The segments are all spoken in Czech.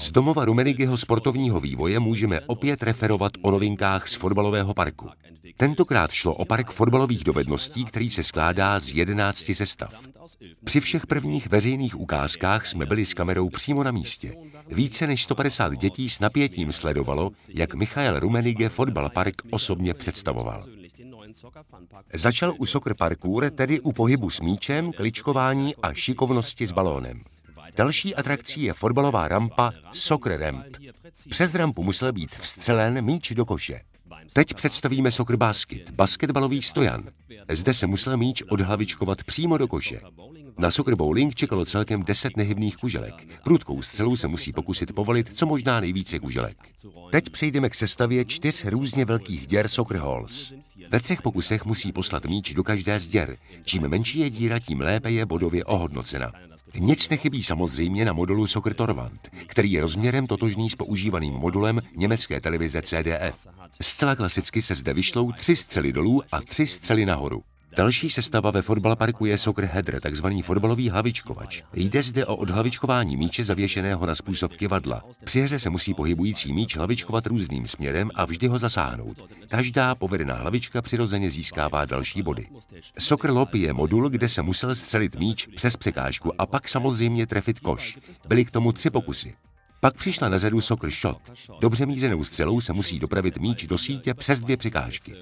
Z domova Rumenigeho sportovního vývoje můžeme opět referovat o novinkách z fotbalového parku. Tentokrát šlo o park fotbalových dovedností, který se skládá z 11 sestav. Při všech prvních veřejných ukázkách jsme byli s kamerou přímo na místě. Více než 150 dětí s napětím sledovalo, jak Michael Rumenige Fotbal Park osobně představoval. Začal u soccer parkour, tedy u pohybu s míčem, kličkování a šikovnosti s balónem. Další atrakcí je fotbalová rampa Soccer Ramp. Přes rampu musel být vstřelen míč do koše. Teď představíme soccer basket, basketbalový stojan. Zde se musel míč odhlavičkovat přímo do koše. Na soccer bowling čekalo celkem 10 nehybných kuželek. Prudkou střelou se musí pokusit povolit co možná nejvíce kuželek. Teď přejdeme k sestavě čtyř různě velkých děr soccer halls. Ve třech pokusech musí poslat míč do každé z děr. Čím menší je díra, tím lépe je bodově ohodnocena. Nic nechybí samozřejmě na modulu Soccer Torwand, který je rozměrem totožný s používaným modulem německé televize CDF. Zcela klasicky se zde vyšlou tři střely dolů a tři střely nahoru. Další sestava ve fotbalparku je soccer header, takzvaný fotbalový hlavičkovač. Jde zde o odhlavičkování míče zavěšeného na způsob kivadla. Při hře se musí pohybující míč hlavičkovat různým směrem a vždy ho zasáhnout. Každá povedená hlavička přirozeně získává další body. Soccer lob je modul, kde se musel střelit míč přes překážku a pak samozřejmě trefit koš. Byly k tomu tři pokusy. Pak přišla na řadu soccer shot. Dobře mířenou střelou se musí dopravit míč do sítě přes dvě překážky.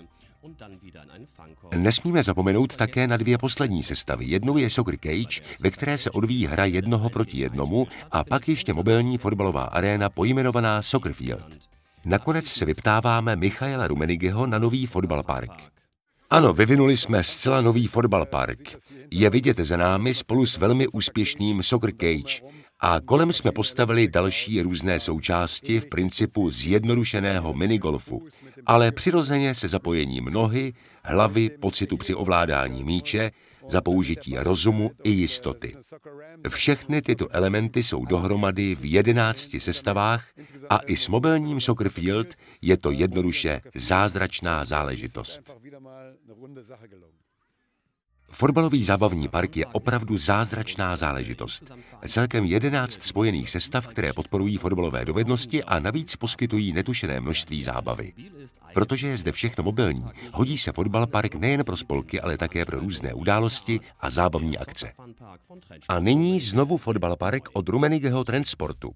Nesmíme zapomenout také na dvě poslední sestavy. Jednou je Soccer Cage, ve které se odvíjí hra jednoho proti jednomu a pak ještě mobilní fotbalová aréna pojmenovaná Soccer Field. Nakonec se vyptáváme Michaela Rumenigeho na nový fotbal park. Ano, vyvinuli jsme zcela nový fotbal park. Je vidět za námi spolu s velmi úspěšným Soccer Cage a kolem jsme postavili další různé součásti v principu zjednodušeného minigolfu, ale přirozeně se zapojením nohy, hlavy, pocitu při ovládání míče, za použití rozumu i jistoty. Všechny tyto elementy jsou dohromady v jedenácti sestavách a i s mobilním Soccer Field je to jednoduše zázračná záležitost. Fotbalový zábavní park je opravdu zázračná záležitost. Celkem 11 spojených sestav, které podporují fotbalové dovednosti a navíc poskytují netušené množství zábavy. Protože je zde všechno mobilní, hodí se fotbal park nejen pro spolky, ale také pro různé události a zábavní akce. A nyní znovu fotbal park od Rumenigeho Transportu.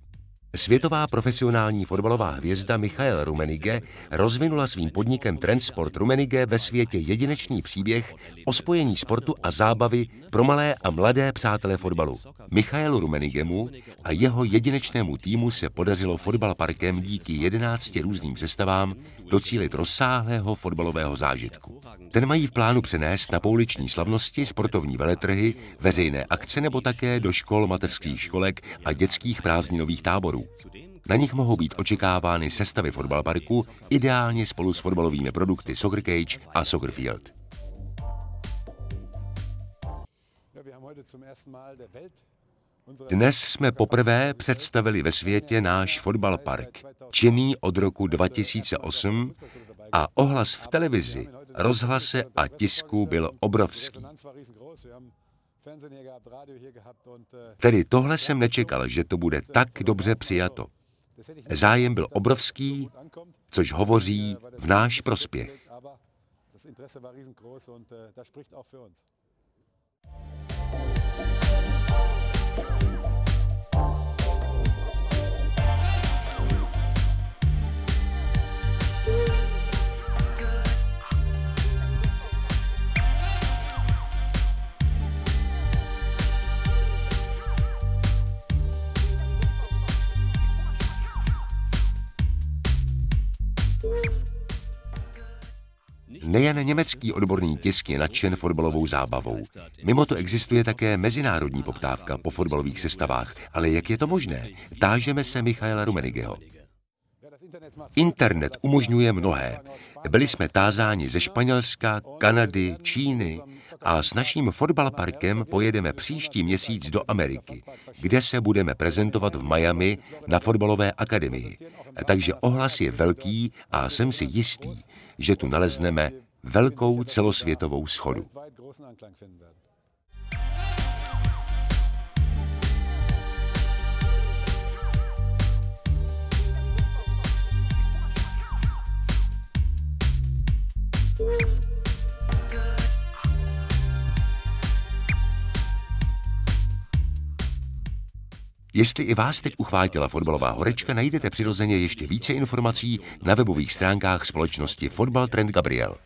Světová profesionální fotbalová hvězda Michael Rumenige rozvinula svým podnikem Transport Rumenige ve světě jedinečný příběh o spojení sportu a zábavy pro malé a mladé přátelé fotbalu. Michaelu Rumenigemu a jeho jedinečnému týmu se podařilo fotbal parkem díky 11 různým sestavám docílit rozsáhlého fotbalového zážitku. Ten mají v plánu přenést na pouliční slavnosti, sportovní veletrhy, veřejné akce nebo také do škol, mateřských školek a dětských prázdninových táborů. Na nich mohou být očekávány sestavy fotbalparku, ideálně spolu s fotbalovými produkty Soccer Cage a Soccer Field. Dnes jsme poprvé představili ve světě náš fotbalpark, činný od roku 2008 a ohlas v televizi, rozhlase a tisku byl obrovský. Tedy tohle jsem nečekal, že to bude tak dobře přijato. Zájem byl obrovský, což hovoří v náš prospěch. Nejen německý odborný tisk je nadšen fotbalovou zábavou. Mimo to existuje také mezinárodní poptávka po fotbalových sestavách. Ale jak je to možné? Tážeme se Michaela Rumenigeho. Internet umožňuje mnohé. Byli jsme tázáni ze Španělska, Kanady, Číny a s naším fotbalparkem pojedeme příští měsíc do Ameriky, kde se budeme prezentovat v Miami na fotbalové akademii. Takže ohlas je velký a jsem si jistý, že tu nalezneme velkou celosvětovou schodu. Jestli i vás teď uchvátila fotbalová horečka, najdete přirozeně ještě více informací na webových stránkách společnosti Fotbal Trend Gabriel.